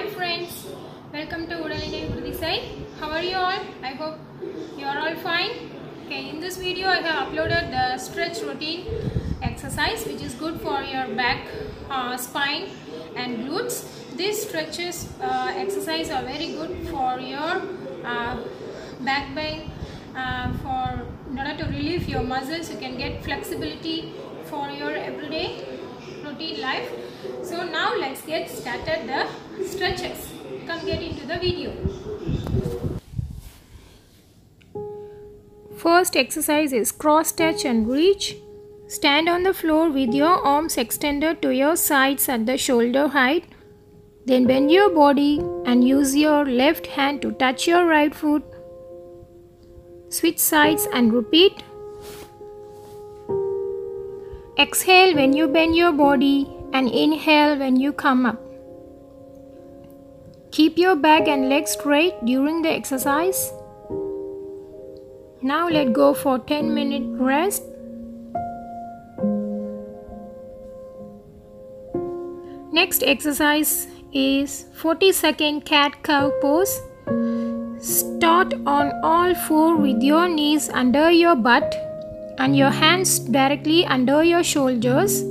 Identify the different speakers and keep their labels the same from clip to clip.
Speaker 1: Hi friends, welcome to Udalinai Uruthisei. How are you all? I hope you are all fine. Okay, in this video I have uploaded the stretch routine exercise which is good for your back, uh, spine and glutes. These stretches uh, exercise are very good for your uh, back pain, uh, for in order to relieve your muscles you can get flexibility for your everyday routine life. So now let's get started the stretches. Come get into the video. First exercise is cross touch and reach. Stand on the floor with your arms extended to your sides at the shoulder height. Then bend your body and use your left hand to touch your right foot. Switch sides and repeat. Exhale when you bend your body and inhale when you come up. Keep your back and legs straight during the exercise. Now let go for 10 minute rest. Next exercise is 40 second cat cow pose. Start on all four with your knees under your butt and your hands directly under your shoulders.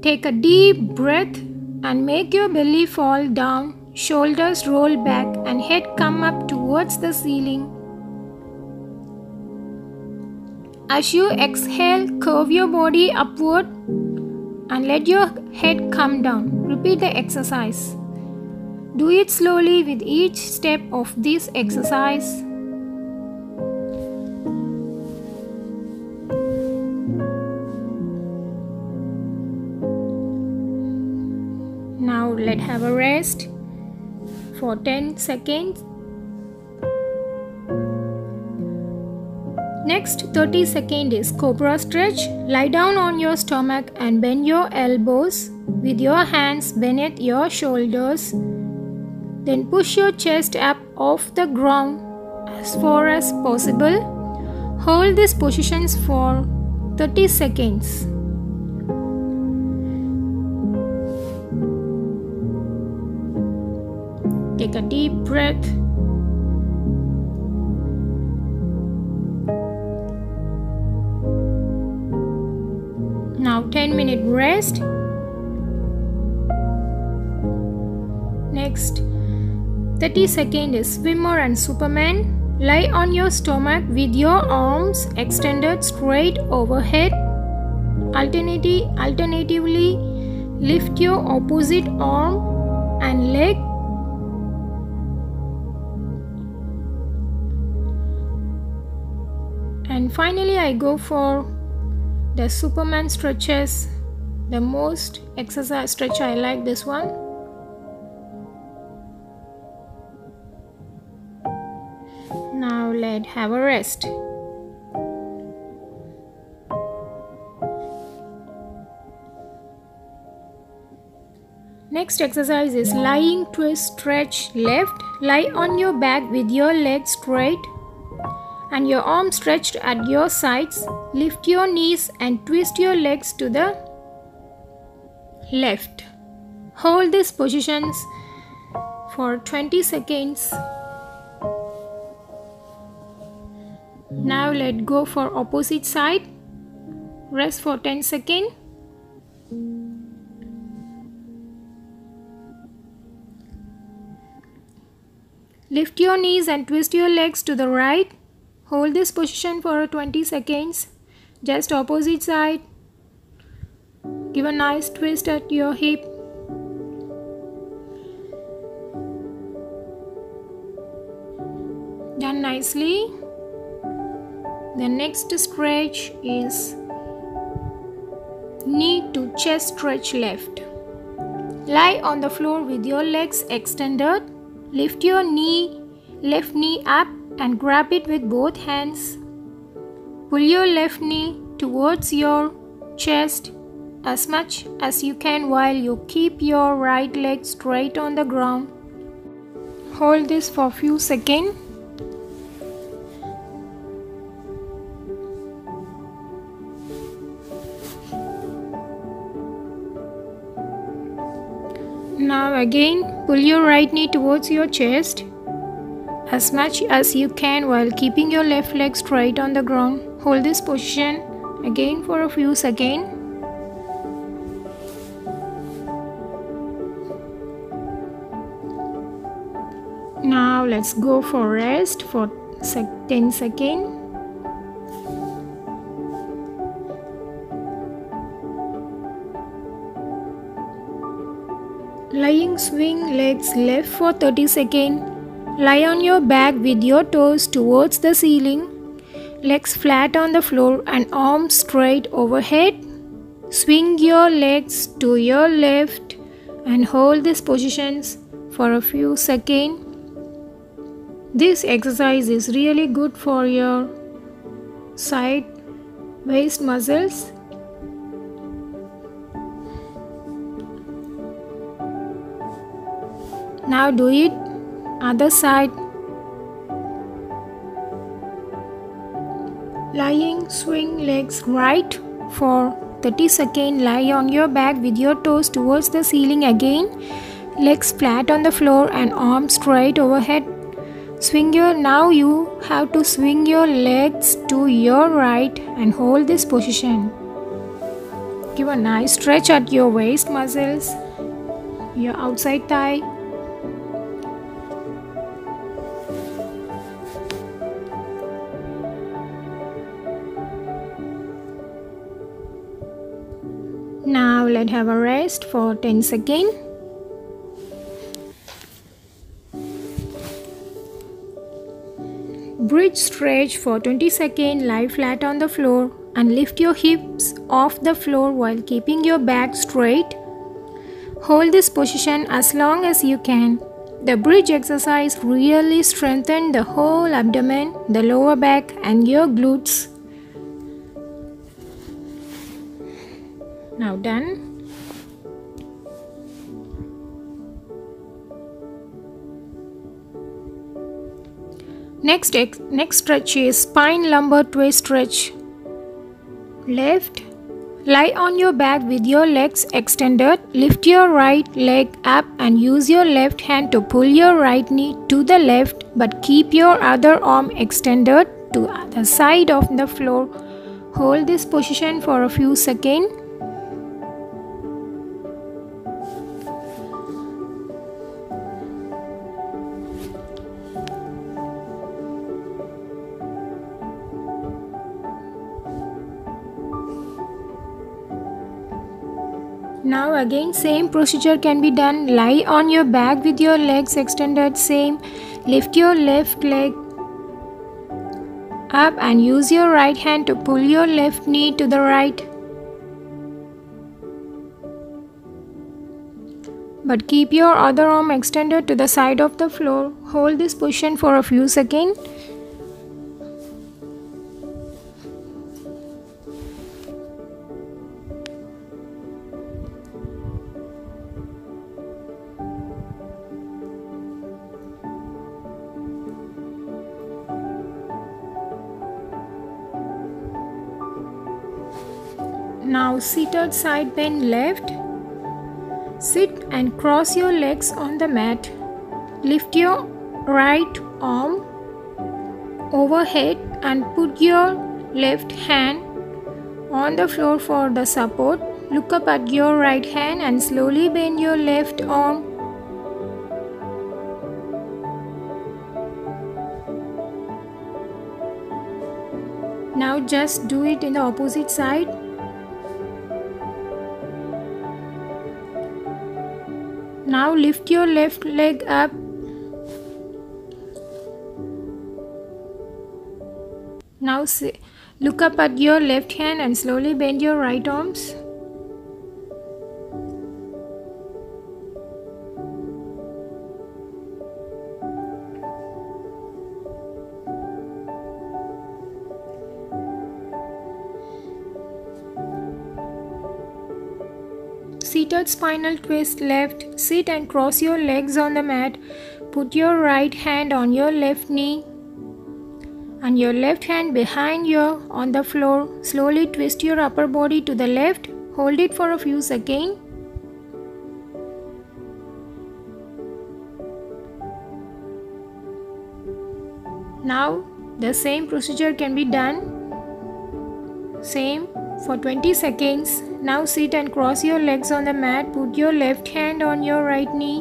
Speaker 1: Take a deep breath and make your belly fall down, shoulders roll back, and head come up towards the ceiling. As you exhale, curve your body upward and let your head come down. Repeat the exercise. Do it slowly with each step of this exercise. Have a rest for 10 seconds. Next 30 second is cobra stretch. Lie down on your stomach and bend your elbows with your hands beneath your shoulders. Then push your chest up off the ground as far as possible. Hold these positions for 30 seconds. Take a deep breath. Now 10 minute rest. Next 30 second is swimmer and superman. Lie on your stomach with your arms extended straight overhead. Alternatively, alternatively lift your opposite arm and leg finally I go for the Superman stretches the most exercise stretch. I like this one. Now let have a rest. Next exercise is lying twist stretch left. Lie on your back with your legs straight and your arms stretched at your sides. Lift your knees and twist your legs to the left. Hold these positions for 20 seconds. Now let go for opposite side. Rest for 10 seconds. Lift your knees and twist your legs to the right. Hold this position for 20 seconds. Just opposite side. Give a nice twist at your hip. Done nicely. The next stretch is knee to chest stretch left. Lie on the floor with your legs extended. Lift your knee, left knee up and grab it with both hands. Pull your left knee towards your chest as much as you can while you keep your right leg straight on the ground. Hold this for a few seconds. Now Now again pull your right knee towards your chest as much as you can while keeping your left leg straight on the ground. Hold this position again for a few seconds. Now let's go for rest for 10 seconds. Lying swing legs left for 30 seconds. Lie on your back with your toes towards the ceiling. Legs flat on the floor and arms straight overhead. Swing your legs to your left and hold these positions for a few seconds. This exercise is really good for your side waist muscles Now do it other side. Lying, swing legs right for 30 seconds. Lie on your back with your toes towards the ceiling again. Legs flat on the floor and arms straight overhead. Swing your now you have to swing your legs to your right and hold this position. Give a nice stretch at your waist muscles, your outside thigh. Let's have a rest for 10 seconds. Bridge stretch for 20 seconds, lie flat on the floor and lift your hips off the floor while keeping your back straight. Hold this position as long as you can. The bridge exercise really strengthens the whole abdomen, the lower back and your glutes. Now done next next stretch is spine lumbar twist stretch. Left. Lie on your back with your legs extended. Lift your right leg up and use your left hand to pull your right knee to the left but keep your other arm extended to the side of the floor. Hold this position for a few seconds Again same procedure can be done. Lie on your back with your legs extended same. Lift your left leg up and use your right hand to pull your left knee to the right. But keep your other arm extended to the side of the floor. Hold this position for a few seconds. Seated side bend left. Sit and cross your legs on the mat. Lift your right arm overhead and put your left hand on the floor for the support. Look up at your right hand and slowly bend your left arm. Now just do it in the opposite side. Now lift your left leg up. Now look up at your left hand and slowly bend your right arms. Final spinal twist left. Sit and cross your legs on the mat. Put your right hand on your left knee and your left hand behind you on the floor. Slowly twist your upper body to the left. Hold it for a few seconds. Now the same procedure can be done. Same for 20 seconds now sit and cross your legs on the mat. Put your left hand on your right knee.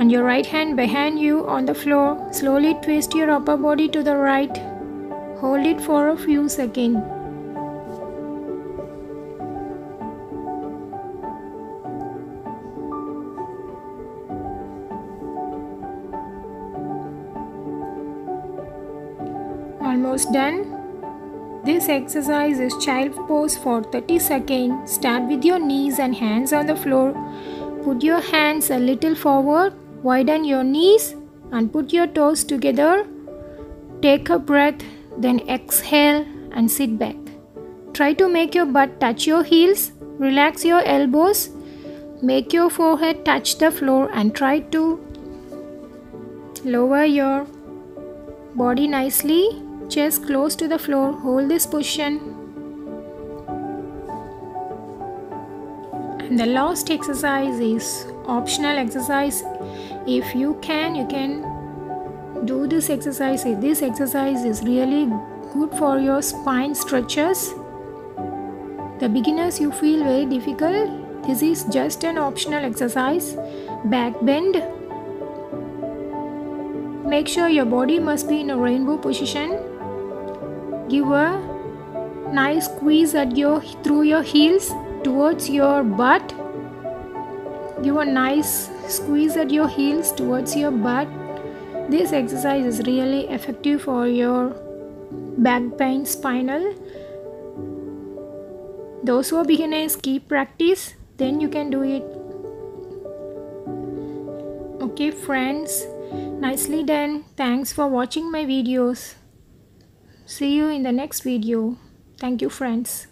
Speaker 1: And your right hand behind you on the floor. Slowly twist your upper body to the right. Hold it for a few seconds. Almost done. This exercise is child pose for 30 seconds. Start with your knees and hands on the floor. Put your hands a little forward, widen your knees and put your toes together. Take a breath, then exhale and sit back. Try to make your butt touch your heels. Relax your elbows. Make your forehead touch the floor and try to lower your body nicely chest close to the floor. Hold this position. And the last exercise is optional exercise. If you can you can do this exercise. This exercise is really good for your spine stretches the beginners you feel very difficult. This is just an optional exercise. Back bend. Make sure your body must be in a rainbow position give a nice squeeze at your through your heels towards your butt. Give a nice squeeze at your heels towards your butt. This exercise is really effective for your back pain spinal. Those who are beginners keep practice then you can do it. Okay friends nicely done. Thanks for watching my videos See you in the next video. Thank you friends.